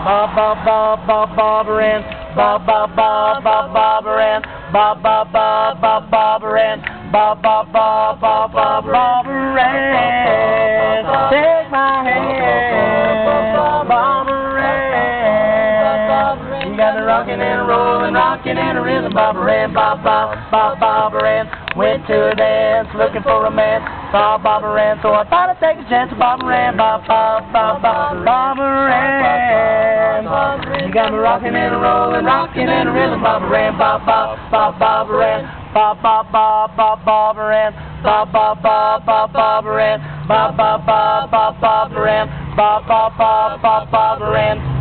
Bob, Bob, Bob, Bob, Bobberin. Bob, Bob, Bob, Bob, Bobberin. Bob, Bob, Bob, Bob, Bobberin. Bob, Bob, Bob, Bob, Bob, Bobberin. Take my hand, Bobberin. You got the rockin' and rollin', rockin' and a rhythm, Bobberin. Bob, Bob, Bob, Bobberin. Went to a dance, looking for romance. Saw Bobberin, so I thought I'd take a chance. Bobberin, Bob, Bob, Bob, Bob, Bobberin. You got me rockin' and a rollin', rockin' and a rhythm, Bobberin, Bob, Bob, Bob, Bobberin. Bob, Bob, Bob, Bob, Bobberin. Bob, Bob, Bob, Bob, Bobberin. Bob, Bob, Bob, Bob, Bobberin. Bob, Bob, Bob, Bob, Bobberin.